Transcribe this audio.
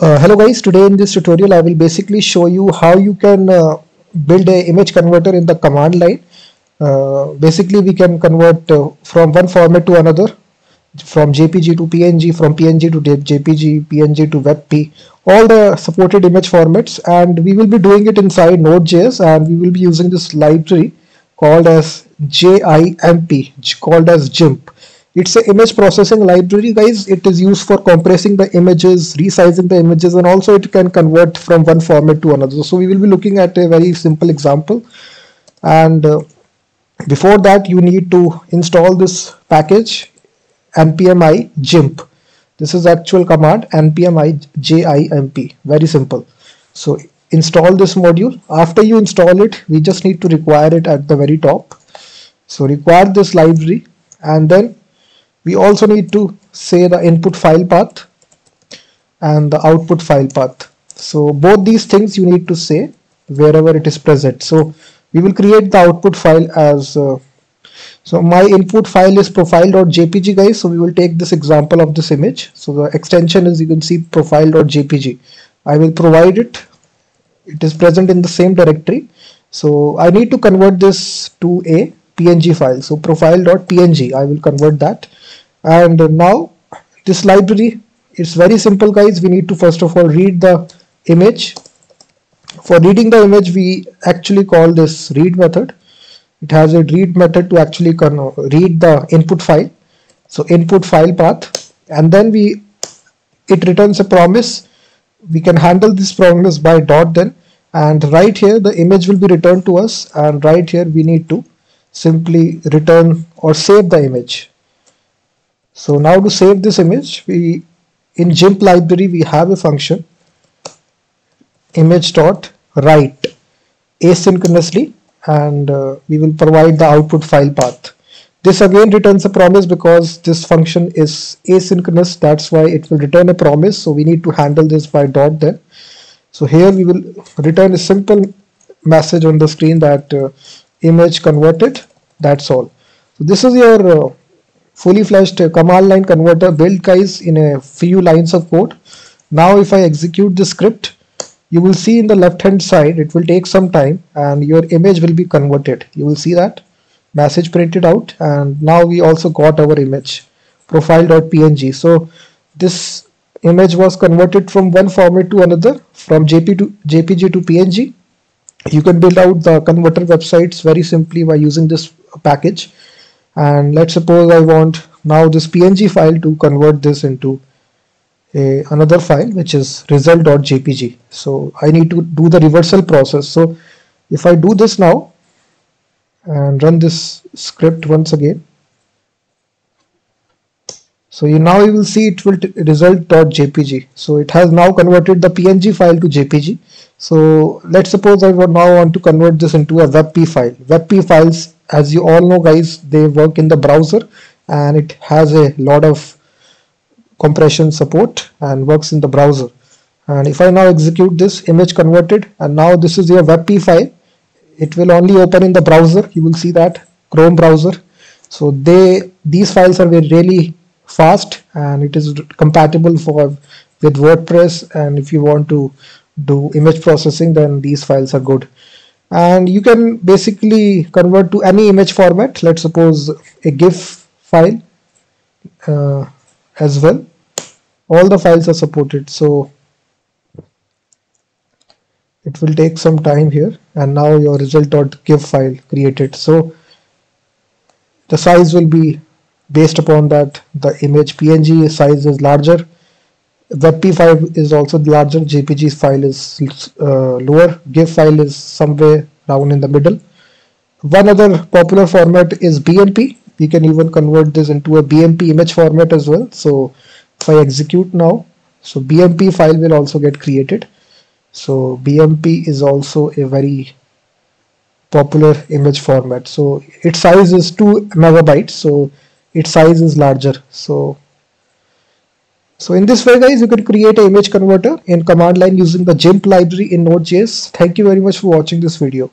Uh, hello guys, today in this tutorial I will basically show you how you can uh, build a image converter in the command line. Uh, basically we can convert uh, from one format to another from JPG to PNG, from PNG to JPG, PNG to WebP, all the supported image formats and we will be doing it inside Node.js and we will be using this library called as JIMP, called as Jimp it's an image processing library guys. It is used for compressing the images resizing the images and also it can convert from one format to another. So we will be looking at a very simple example. And uh, before that you need to install this package npmi jimp this is actual command npmi jimp very simple. So install this module. After you install it we just need to require it at the very top. So require this library and then we also need to say the input file path and the output file path. So both these things you need to say wherever it is present. So we will create the output file as uh, so my input file is profile.jpg guys. So we will take this example of this image. So the extension is you can see profile.jpg I will provide it. It is present in the same directory. So I need to convert this to a png file. So profile.png I will convert that and now this library it's very simple guys. We need to first of all read the image. For reading the image we actually call this read method. It has a read method to actually read the input file. So input file path. And then we it returns a promise. We can handle this promise by dot then. And right here the image will be returned to us. And right here we need to simply return or save the image so now to save this image, we in Jimp library we have a function image dot write asynchronously and uh, we will provide the output file path. This again returns a promise because this function is asynchronous that's why it will return a promise so we need to handle this by dot then. So here we will return a simple message on the screen that uh, image converted that's all. So this is your uh, fully fledged command line converter built guys in a few lines of code. Now if I execute the script, you will see in the left hand side it will take some time and your image will be converted. You will see that message printed out and now we also got our image profile.png. So this image was converted from one format to another from JP to JPG to PNG. You can build out the converter websites very simply by using this package and let's suppose I want now this png file to convert this into a, another file which is result.jpg so I need to do the reversal process. So if I do this now and run this script once again so you now you will see it will result.jpg so it has now converted the png file to jpg so let's suppose I would now want to convert this into a webp file. Webp files as you all know guys they work in the browser and it has a lot of compression support and works in the browser. And if I now execute this image converted and now this is your webp file it will only open in the browser. You will see that Chrome browser. So they these files are really fast and it is compatible for with WordPress. And if you want to do image processing then these files are good and you can basically convert to any image format. Let's suppose a gif file uh, as well. All the files are supported so it will take some time here. And now your result.gif file created. So the size will be based upon that. The image png size is larger WebP file is also larger, JPG file is uh, lower, GIF file is somewhere down in the middle. One other popular format is BMP. We can even convert this into a BMP image format as well. So if I execute now, so BMP file will also get created. So BMP is also a very popular image format. So its size is 2 megabytes. So its size is larger. So so in this way guys you can create an image converter in command line using the Jimp library in Node.js. Thank you very much for watching this video.